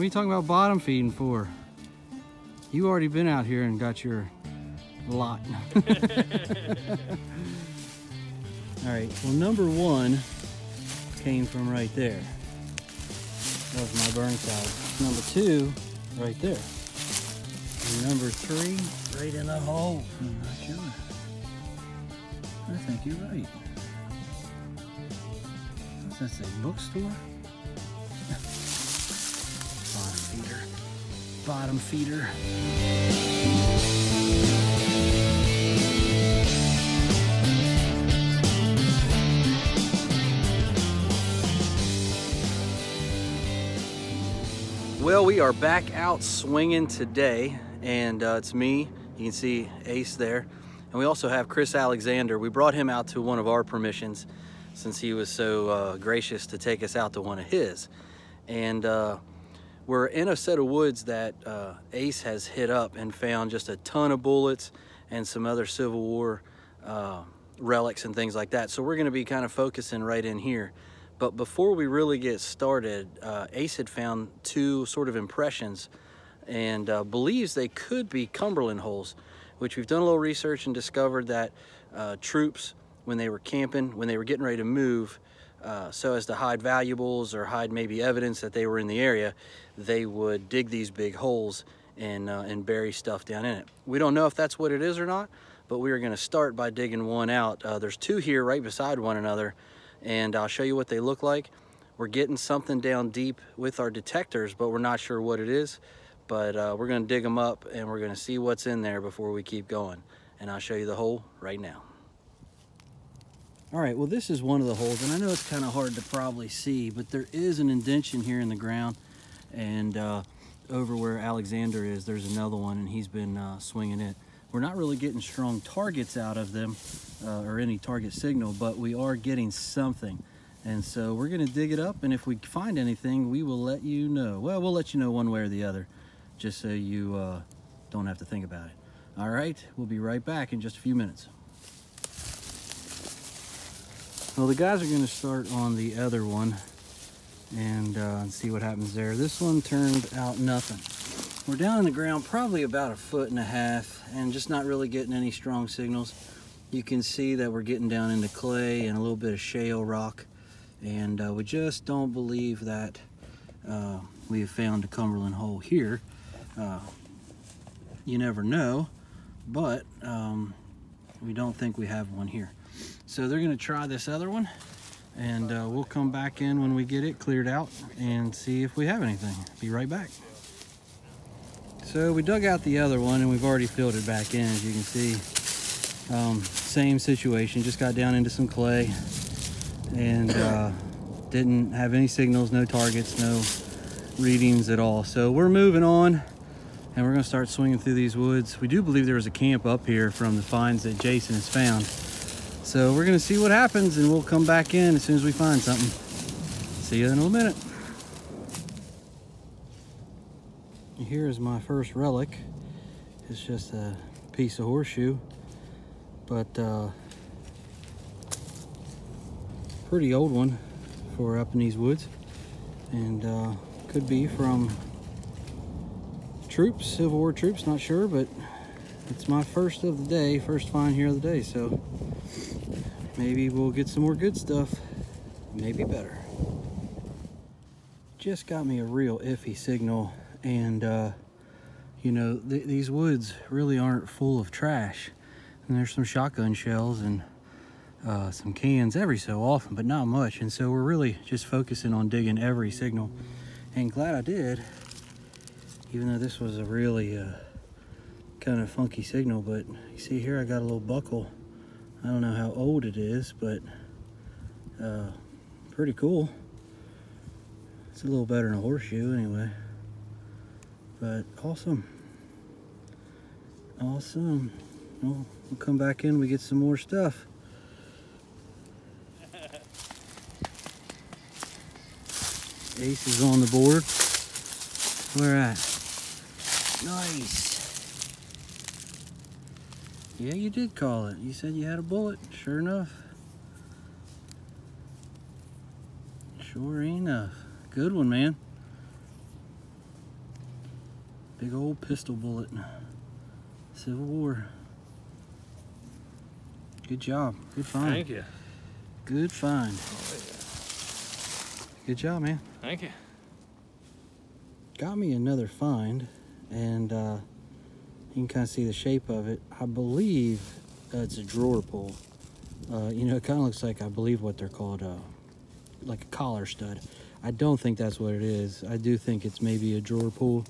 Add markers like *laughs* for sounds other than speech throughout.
What are you talking about bottom feeding for? You already been out here and got your lot. *laughs* All right, well number one came from right there. That was my Burnside. Number two, right there. And number three, right in the hole. I'm not sure. I think you're right. What's that say, bookstore? Bottom feeder. Well, we are back out swinging today, and uh, it's me. You can see Ace there. And we also have Chris Alexander. We brought him out to one of our permissions since he was so uh, gracious to take us out to one of his. And uh, we're in a set of woods that uh, Ace has hit up and found just a ton of bullets and some other Civil War uh, relics and things like that. So we're gonna be kind of focusing right in here. But before we really get started, uh, Ace had found two sort of impressions and uh, believes they could be Cumberland holes, which we've done a little research and discovered that uh, troops, when they were camping, when they were getting ready to move, uh, so as to hide valuables or hide maybe evidence that they were in the area, they would dig these big holes and, uh, and bury stuff down in it. We don't know if that's what it is or not, but we are gonna start by digging one out. Uh, there's two here right beside one another and I'll show you what they look like. We're getting something down deep with our detectors, but we're not sure what it is. But uh, we're gonna dig them up and we're gonna see what's in there before we keep going. And I'll show you the hole right now. All right, well this is one of the holes, and I know it's kind of hard to probably see, but there is an indention here in the ground, and uh, over where Alexander is, there's another one, and he's been uh, swinging it. We're not really getting strong targets out of them uh, or any target signal, but we are getting something. And so we're gonna dig it up and if we find anything, we will let you know. Well, we'll let you know one way or the other, just so you uh, don't have to think about it. All right, we'll be right back in just a few minutes. Well, the guys are gonna start on the other one and uh, see what happens there. This one turned out nothing. We're down in the ground probably about a foot and a half and just not really getting any strong signals. You can see that we're getting down into clay and a little bit of shale rock and uh, we just don't believe that uh, we have found a Cumberland hole here. Uh, you never know, but um, we don't think we have one here. So they're gonna try this other one and uh, we'll come back in when we get it cleared out and see if we have anything. Be right back. So we dug out the other one and we've already filled it back in as you can see. Um, same situation, just got down into some clay and uh, didn't have any signals, no targets, no readings at all. So we're moving on and we're gonna start swinging through these woods. We do believe there was a camp up here from the finds that Jason has found. So we're gonna see what happens and we'll come back in as soon as we find something. See you in a little minute. Here is my first relic. It's just a piece of horseshoe, but uh, pretty old one for up in these woods. And uh, could be from troops, Civil War troops, not sure, but it's my first of the day, first find here of the day. So maybe we'll get some more good stuff, maybe better. Just got me a real iffy signal and uh, you know th these woods really aren't full of trash. And there's some shotgun shells and uh, some cans every so often but not much. And so we're really just focusing on digging every signal. And glad I did even though this was a really uh, kind of funky signal but you see here I got a little buckle I don't know how old it is but uh, pretty cool it's a little better than a horseshoe anyway but awesome. Awesome. Well, we'll come back in, we get some more stuff. Ace is on the board. Where at? Nice. Yeah, you did call it. You said you had a bullet. Sure enough. Sure enough. Good one, man. Big old pistol bullet. Civil War. Good job. Good find. Thank you. Good find. Oh, Good job, man. Thank you. Got me another find, and uh, you can kind of see the shape of it. I believe uh, it's a drawer pull. Uh, you know, it kind of looks like, I believe what they're called, uh, like a collar stud. I don't think that's what it is. I do think it's maybe a drawer pull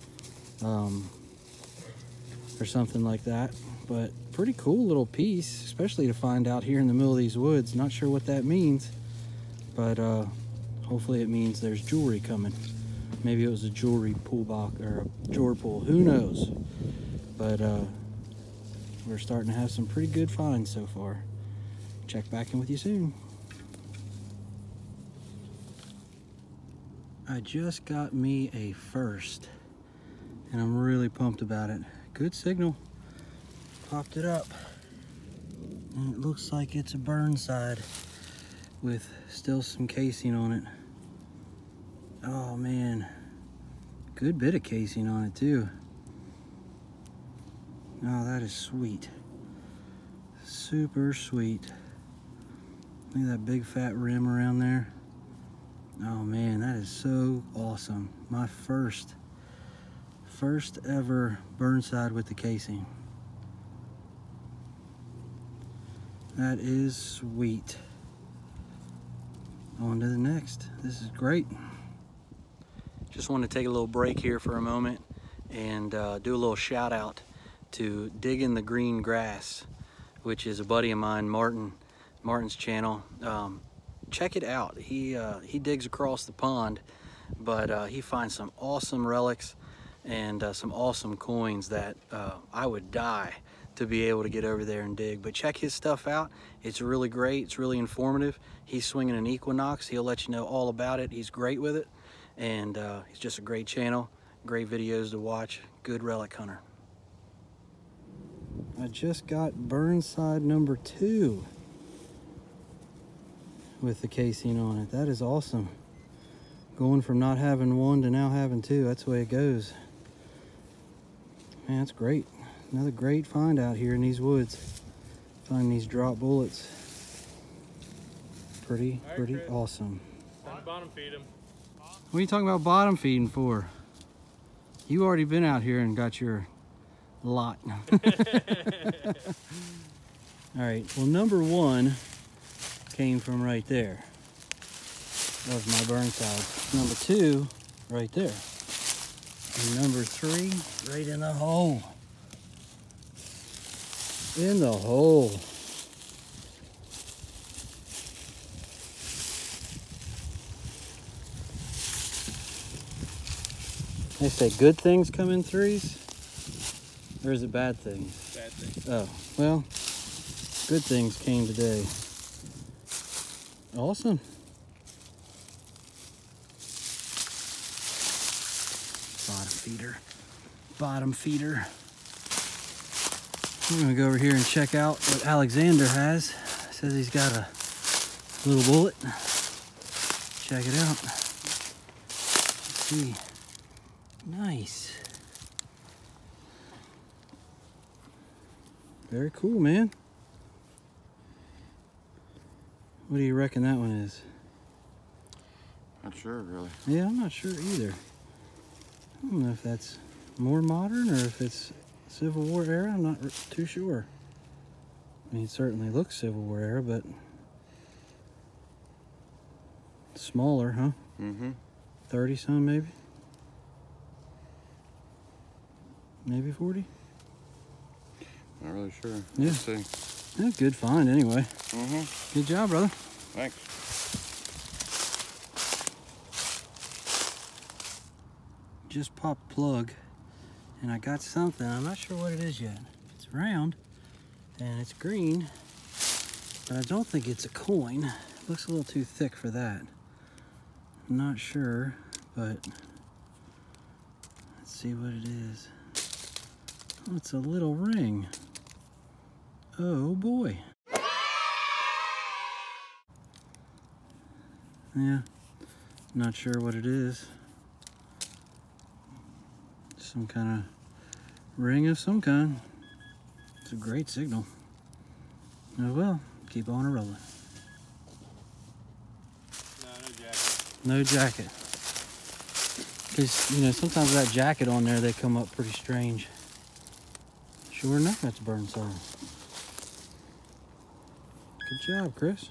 um, or something like that. But pretty cool little piece, especially to find out here in the middle of these woods. Not sure what that means, but uh, hopefully it means there's jewelry coming. Maybe it was a jewelry pull box or a drawer pull. Who knows? But uh, we're starting to have some pretty good finds so far. Check back in with you soon. I just got me a first, and I'm really pumped about it. Good signal. Popped it up, and it looks like it's a Burnside with still some casing on it. Oh man, good bit of casing on it too. Oh, that is sweet. Super sweet. Look at that big fat rim around there. Oh man, that is so awesome. My first, first ever Burnside with the casing. That is sweet. On to the next. This is great. Just want to take a little break here for a moment and uh, do a little shout out to Digging the Green Grass, which is a buddy of mine, Martin, Martin's channel. Um, check it out. He uh, he digs across the pond, but uh, he finds some awesome relics and uh, some awesome coins that uh, I would die to be able to get over there and dig. But check his stuff out. It's really great. It's really informative. He's swinging an Equinox. He'll let you know all about it. He's great with it. And uh, he's just a great channel. Great videos to watch. Good relic hunter. I just got Burnside number two with the casing on it. That is awesome. Going from not having one to now having two. That's the way it goes. Man, that's great. Another great find out here in these woods. Find these drop bullets. Pretty, right, pretty Chris. awesome. Bottom feed him. What are you talking about bottom feeding for? You already been out here and got your lot. *laughs* All right, well number one came from right there of my Burnside. Number two, right there. And number three, right in the hole. In the hole. They say good things come in threes, or is it bad things? Bad thing. Oh, well, good things came today. Awesome. Bottom feeder. Bottom feeder. I'm gonna go over here and check out what Alexander has. Says he's got a little bullet. Check it out. Let's see. Nice. Very cool, man. What do you reckon that one is? Not sure, really. Yeah, I'm not sure either. I don't know if that's more modern or if it's Civil War era. I'm not too sure. I mean, it certainly looks Civil War era, but smaller, huh? Mm-hmm. 30 some maybe? Maybe 40? Not really sure. Yeah. Yeah, good find anyway. Mm-hmm. Good job, brother. Thanks. just popped plug and I got something. I'm not sure what it is yet. It's round and it's green, but I don't think it's a coin. It looks a little too thick for that. I'm not sure, but let's see what it is. Oh, it's a little ring. Oh boy. Yeah, not sure what it is some kind of ring of some kind. It's a great signal. Oh well, keep on a rolling. No, no jacket. No jacket. Because, you know, sometimes that jacket on there, they come up pretty strange. Sure enough, that's Burnside. Good job, Chris.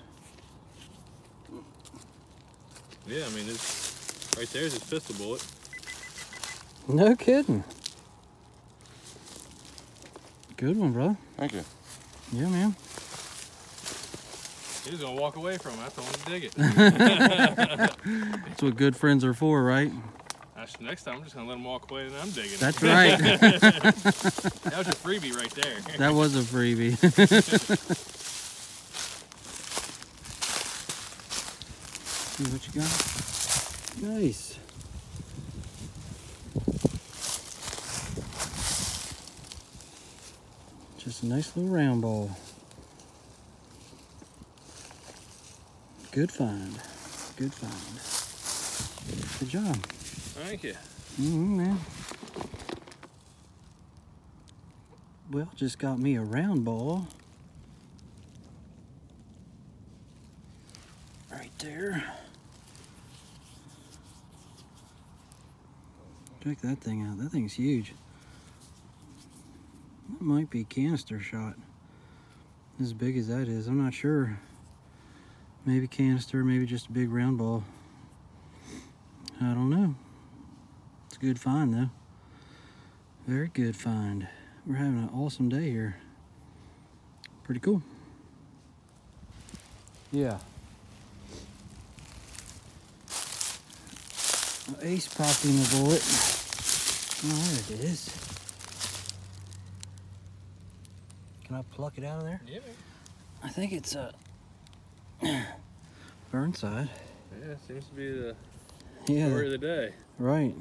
Yeah, I mean, it's right there's his pistol bullet. No kidding. Good one, bro. Thank you. Yeah, man. He's gonna walk away from it. I told him to dig it. *laughs* That's what good friends are for, right? That's- Next time, I'm just gonna let him walk away and I'm digging it. That's right. *laughs* That was a freebie right there. that was a freebie. *laughs* See what you got? Nice. Just a nice little round ball. Good find. Good find. Good job. Thank you. Mm-hmm, man. Well, just got me a round ball. Right there. Check that thing out. That thing's huge. That might be canister shot. As big as that is, I'm not sure. Maybe canister, maybe just a big round ball. I don't know. It's a good find though. Very good find. We're having an awesome day here. Pretty cool. Yeah. Ace popping in the bullet. Oh, there it is. Can I pluck it out of there? Yeah. I think it's uh, a *clears throat* Burnside. Yeah, seems to be the Yeah, story of the day. right.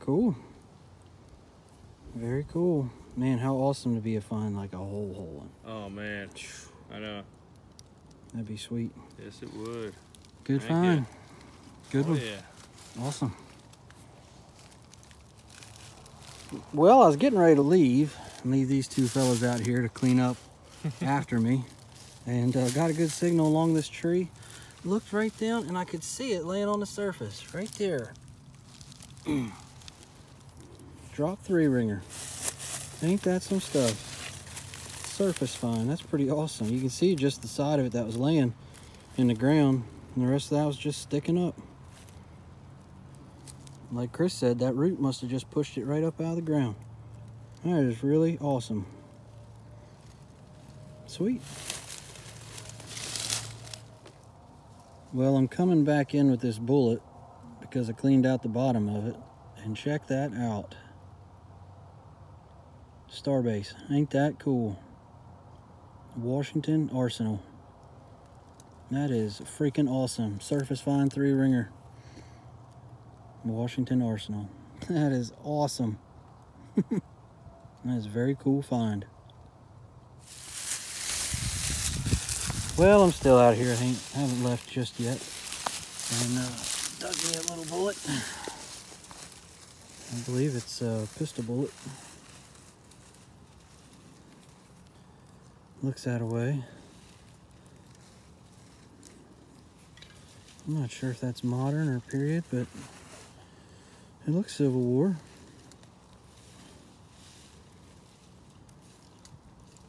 Cool. Very cool. Man, how awesome to be a find like a whole hole one. Oh man, I know. That'd be sweet. Yes, it would. Good Thank you. Find. Good oh, one. Yeah. Awesome. Well, I was getting ready to leave and leave these two fellas out here to clean up *laughs* after me. And uh, got a good signal along this tree. Looked right down and I could see it laying on the surface right there. *clears throat* Drop three ringer. Ain't that some stuff? Surface fine. That's pretty awesome. You can see just the side of it that was laying in the ground, and the rest of that was just sticking up. Like Chris said, that root must have just pushed it right up out of the ground. That is really awesome. Sweet. Well, I'm coming back in with this bullet because I cleaned out the bottom of it. And check that out. Starbase. Ain't that cool? Washington Arsenal. That is freaking awesome. Surface fine three ringer. Washington Arsenal. *laughs* That is awesome. *laughs* that is a very cool find. Well, I'm still out here. I ain't, haven't left just yet. And uh, dug me a little bullet. I believe it's a pistol bullet. Looks that way. I'm not sure if that's modern or period, but it looks Civil War.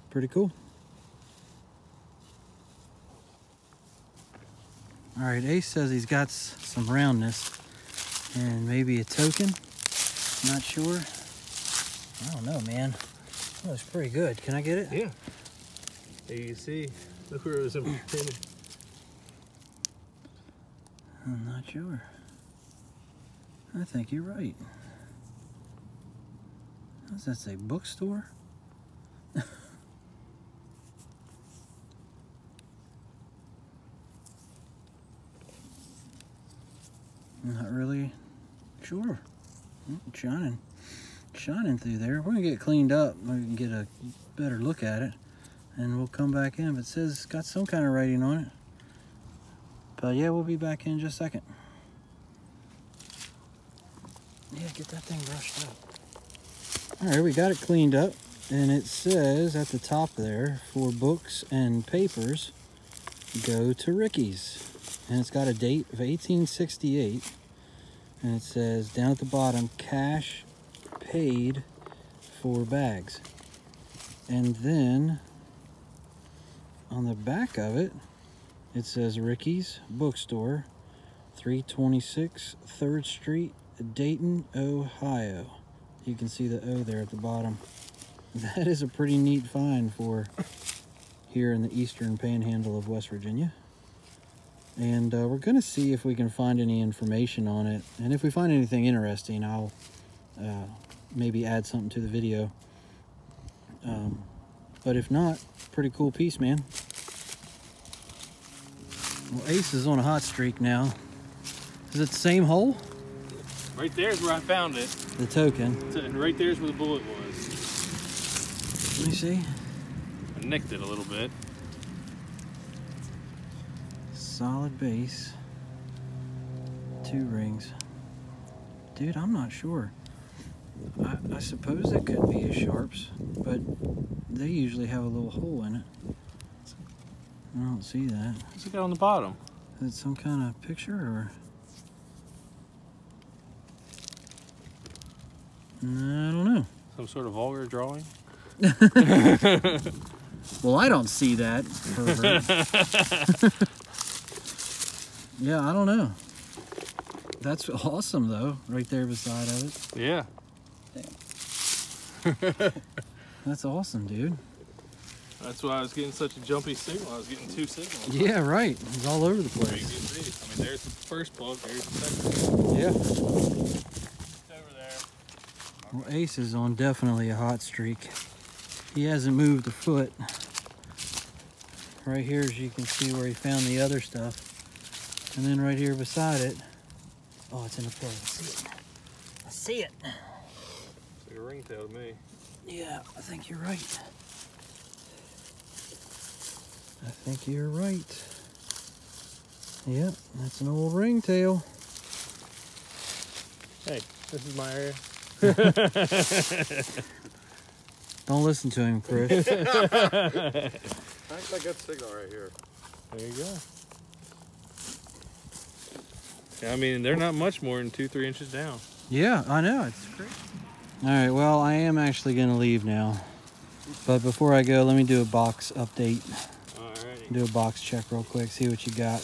Pretty cool. All right, Ace says he's got some roundness and maybe a token. Not sure. I don't know, man. That looks pretty good. Can I get it? Yeah. There you see. Look where it was imprinted. *clears throat* I'm not sure. I think you're right. Does that say bookstore? *laughs* Not really sure. It's Shining, shining through there. We're gonna get cleaned up. We can get a better look at it, and we'll come back in. But it says it's got some kind of writing on it. But yeah, we'll be back in just a second. Yeah, get that thing brushed up. All right, we got it cleaned up, and it says at the top there for books and papers, go to Ricky's, and it's got a date of 1868, and it says down at the bottom, cash paid for bags, and then on the back of it, it says Ricky's Bookstore, 326 3rd Street, Dayton, Ohio. You can see the O there at the bottom. *laughs* That is a pretty neat find for here in the eastern panhandle of West Virginia. And uh, we're going to see if we can find any information on it. And if we find anything interesting, I'll uh, maybe add something to the video. Um, but if not, pretty cool piece, man. Well, Ace is on a hot streak now. Is it the same hole? Right there's where I found it. The token. And right there's where the bullet was. Let me see. I nicked it a little bit. Solid base. Two rings. Dude, I'm not sure. I, I suppose it could be a Sharps, but they usually have a little hole in it. I don't see that. What's it got on the bottom? Is it some kind of picture or? I don't know. Some sort of vulgar drawing? *laughs* Well, I don't see that. *laughs* yeah, I don't know. That's awesome, though, right there beside of it. Yeah. *laughs* That's awesome, dude. That's why I was getting such a jumpy signal. I was getting two signals. Yeah, right. It's all over the There you can place. I mean, there's the first book. There's the second. Yeah. Well, Ace is on definitely a hot streak. He hasn't moved a foot. Right here, as you can see where he found the other stuff. And then right here beside it. Oh, it's in the plug. I see it. I see it. It's like a ringtail to me. Yeah, I think you're right. I think you're right. Yep, that's an old ringtail. Hey, this is my area. *laughs* Don't listen to him, Chris. I think I got signal right here. There you go. Yeah, I mean, they're not much more than two, three inches down. yeah, I know. It's great. All right, well, I am actually going to leave now. But before I go, let me do a box update. Alrighty. Do a box check real quick, see what you got.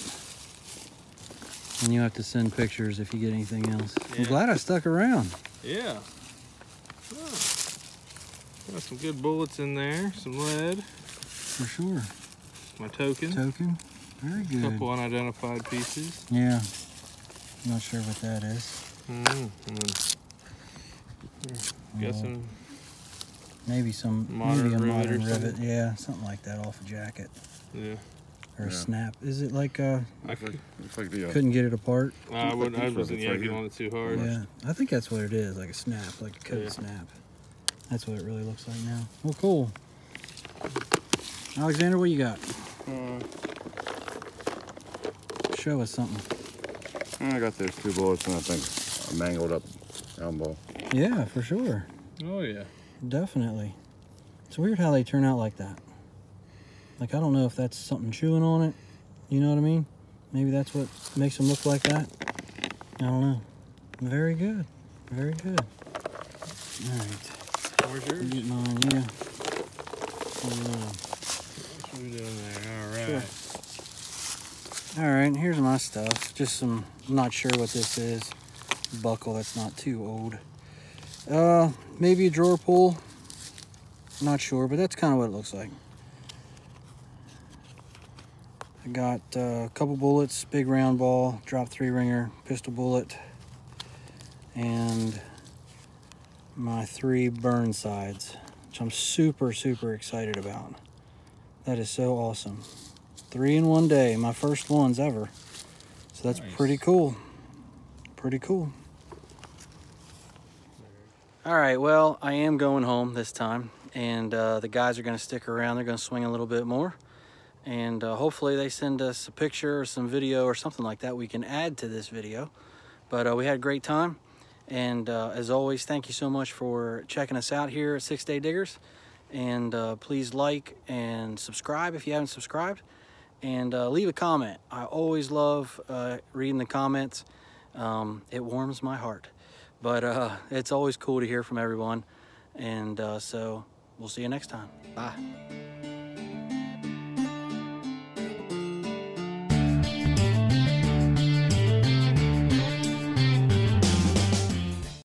And you have to send pictures if you get anything else. I'm glad I stuck around. Yeah. Oh. Got some good bullets in there. Some lead. For sure. My token. Token. Very A good. couple unidentified pieces. Yeah. Not sure what that is. Mm, then, Oh, guessing. maybe some Modern maybe a rivet modern rivet. Yeah, something like that off a jacket Yeah. Or a Yeah. snap. Is it like uh I, Looks like, the, uh, couldn't get it apart? I, would, I wasn't rivets right on it too hard. Yeah, I think that's what it is, like a snap, like a code Yeah. snap. That's what it really looks like now. Well, cool. Alexander, what you got? uh, Show us something. I got those two bullets and I think a mangled up round ball. Yeah, for sure. Oh, yeah. Definitely. It's weird how they turn out like that. Like, I don't know if that's something chewing on it. You know what I mean? Maybe that's what makes them look like that. I don't know. Very good. Very good. All right. Where's yours? Get mine, yeah. Uh, What we doing there? All right. All right, here's my stuff. Just some, I'm not sure what this is. Buckle that's not too old. Uh, maybe a drawer pull. Not sure, but that's kind of what it looks like. I got uh, a couple bullets, big round ball, drop three ringer, pistol bullet, and my three Burnsides, which I'm super, super excited about. That is so awesome. Three in one day, my first ones ever. So that's Nice. pretty cool. Pretty cool. All right, well, I am going home this time, and uh, the guys are going to stick around. They're going to swing a little bit more, and uh, hopefully they send us a picture or some video or something like that we can add to this video. But uh, we had a great time, And uh, as always, thank you so much for checking us out here at Six Day Diggers. And uh, please like and subscribe if you haven't subscribed. And uh, leave a comment. I always love uh, reading the comments. Um, it warms my heart. But it's always cool to hear from everyone. And so we'll see you next time. Bye.